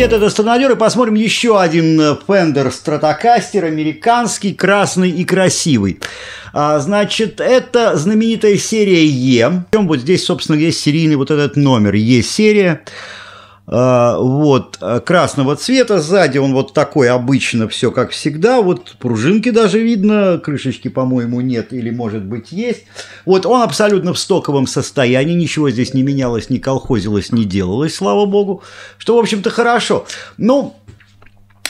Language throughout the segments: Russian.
привет, это Стонадер, и посмотрим еще один Fender Stratocaster, американский, красный и красивый. А, значит, это знаменитая серия Е. Вот здесь, собственно, есть серийный вот этот номер, Е-серия. Вот, а, красного цвета, сзади он вот такой обычно все как всегда, вот пружинки даже видно, крышечки, по-моему, нет или, может быть, есть. Вот он абсолютно в стоковом состоянии, ничего здесь не менялось, не колхозилось, не делалось, слава богу, что, в общем-то, хорошо. Ну,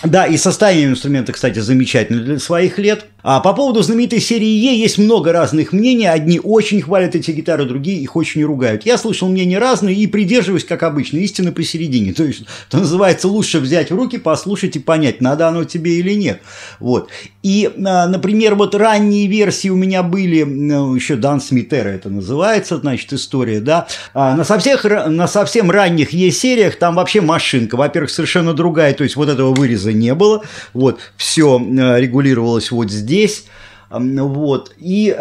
да, и состояние инструмента, кстати, замечательно для своих лет. А по поводу знаменитой серии Е есть много разных мнений. Одни очень хвалят эти гитары, другие их очень ругают. Я слышал мнения разные и придерживаюсь, как обычно, истины посередине. То есть, что называется, лучше взять в руки, послушать и понять, надо оно тебе или нет. Вот. И, а, например, вот ранние версии у меня были, ну, еще Дан Смитера это называется, значит, история, да. А на, совсем, на совсем ранних Е-сериях там вообще машинка. Во-первых, совершенно другая, то есть вот этого выреза не было. Вот, все а, регулировалось вот здесь здесь. Вот. И,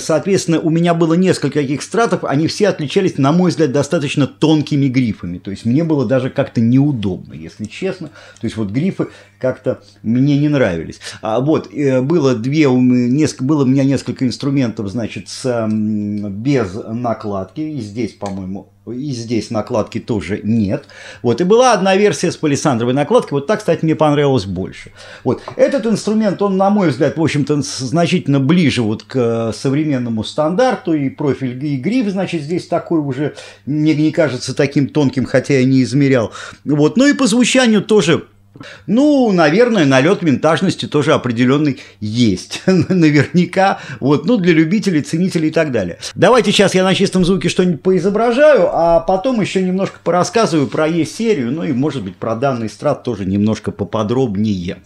соответственно, у меня было несколько таких стратов, они все отличались, на мой взгляд, достаточно тонкими грифами. То есть мне было даже как-то неудобно, если честно. То есть вот грифы как-то мне не нравились. А вот, э, было две, несколько, было у меня несколько инструментов, значит, с, без накладки. И здесь, по-моему, и здесь накладки тоже нет. Вот, и была одна версия с палисандровой накладкой. Вот так, кстати, мне понравилось больше. Вот, этот инструмент, он, на мой взгляд, в общем-то, значительно ближе вот к современному стандарту. И профиль, и гриф, значит, здесь такой уже, мне не кажется таким тонким, хотя я не измерял. Вот, ну и по звучанию тоже ну, наверное, налет винтажности тоже определенный есть. Наверняка. Вот, ну, для любителей, ценителей и так далее. Давайте сейчас я на чистом звуке что-нибудь поизображаю, а потом еще немножко порассказываю про Е-серию, ну и, может быть, про данный страт тоже немножко поподробнее.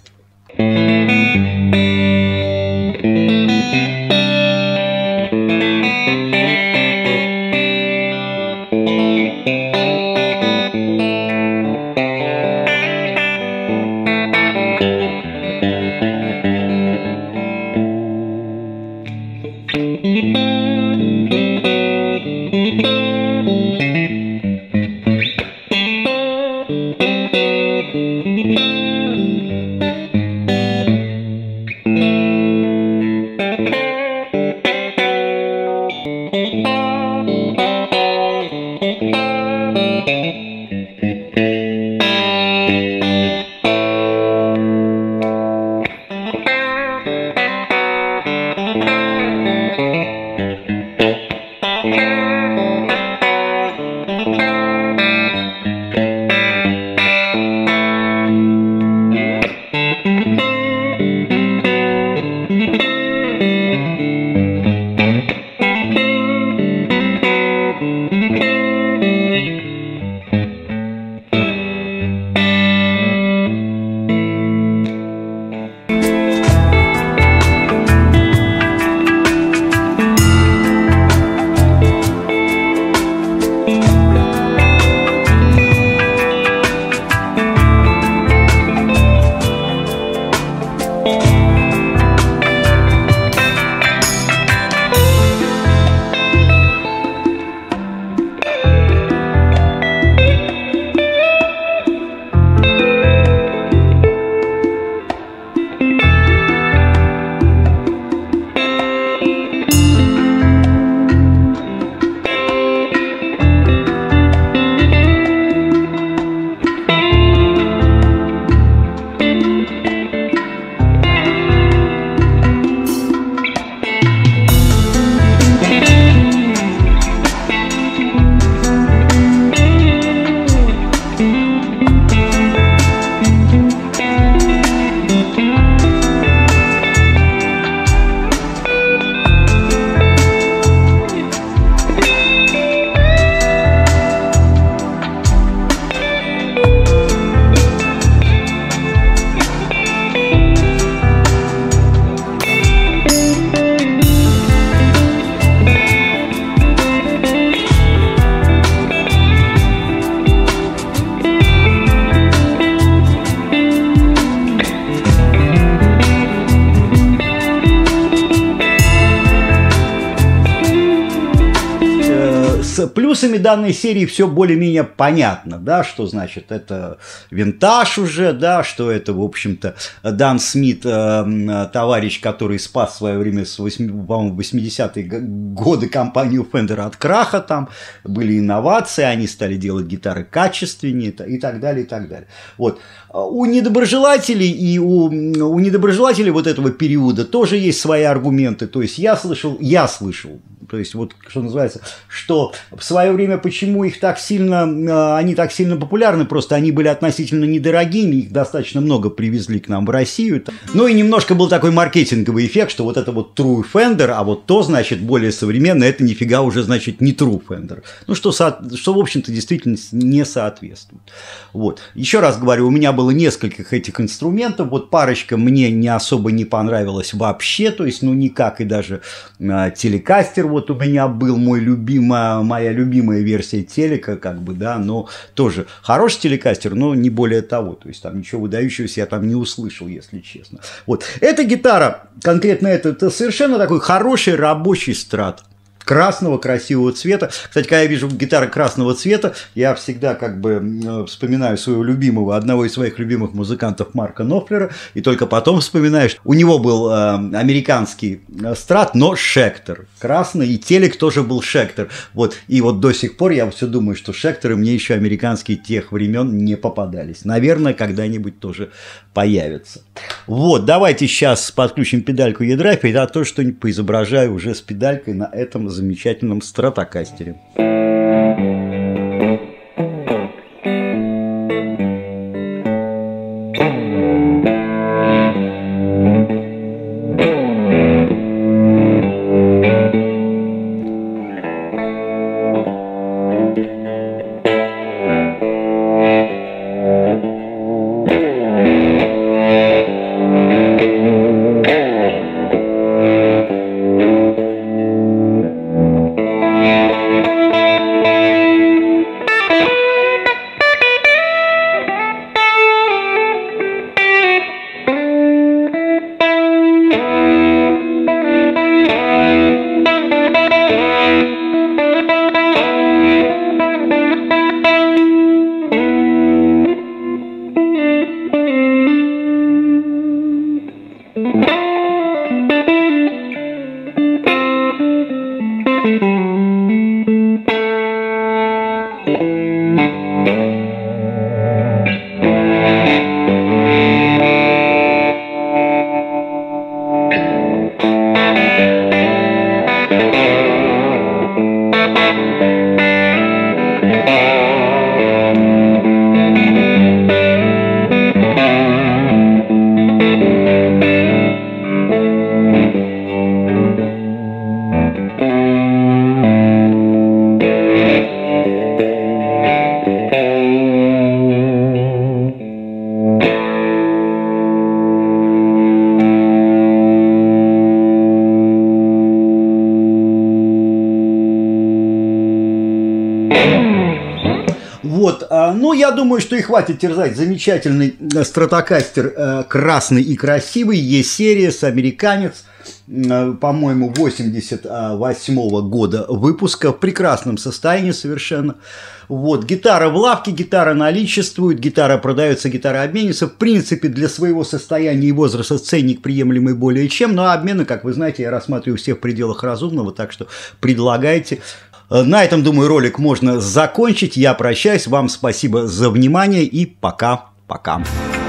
Плюсами данной серии все более-менее понятно, да, что значит это винтаж уже, да, что это, в общем-то, Дан Смит, э, товарищ, который спас в свое время, с 8, по-моему, 80-е годы компанию Fender от краха, там были инновации, они стали делать гитары качественнее и так далее, и так далее. Вот. У недоброжелателей и у, у недоброжелателей вот этого периода тоже есть свои аргументы. То есть я слышал, я слышал, то есть вот что называется, что в свое время почему их так сильно, а, они так сильно популярны, просто они были относительно недорогими, их достаточно много привезли к нам в Россию. Ну и немножко был такой маркетинговый эффект, что вот это вот True Fender, а вот то, значит, более современное, это нифига уже, значит, не True Fender. Ну что, что в общем-то, действительно не соответствует. Вот. Еще раз говорю, у меня было несколько этих инструментов, вот парочка мне не особо не понравилась вообще, то есть, ну никак, и даже э, телекастер вот у меня был мой любимая, моя любимая версия телека, как бы, да, но тоже хороший телекастер, но не более того. То есть там ничего выдающегося я там не услышал, если честно. Вот. Эта гитара, конкретно эта, это совершенно такой хороший рабочий страт красного красивого цвета. Кстати, когда я вижу гитары красного цвета, я всегда как бы вспоминаю своего любимого, одного из своих любимых музыкантов Марка Нофлера, и только потом вспоминаешь, у него был э, американский э, страт, но Шектор красный, и телек тоже был Шектор. Вот, и вот до сих пор я все думаю, что Шекторы мне еще американские тех времен не попадались. Наверное, когда-нибудь тоже появятся. Вот, давайте сейчас подключим педальку ядра, а то что-нибудь поизображаю уже с педалькой на этом замечательном стратокастере. Я думаю, что и хватит терзать замечательный э, стратокастер э, красный и красивый. Есть серия с американец, по-моему, 88 -го года выпуска в прекрасном состоянии совершенно. Вот, гитара в лавке, гитара наличествует, гитара продается, гитара обменится. В принципе, для своего состояния и возраста ценник приемлемый более чем. Но обмены, как вы знаете, я рассматриваю все в пределах разумного, так что предлагайте. Э, на этом, думаю, ролик можно закончить. Я прощаюсь. Вам спасибо за внимание и пока-пока. Música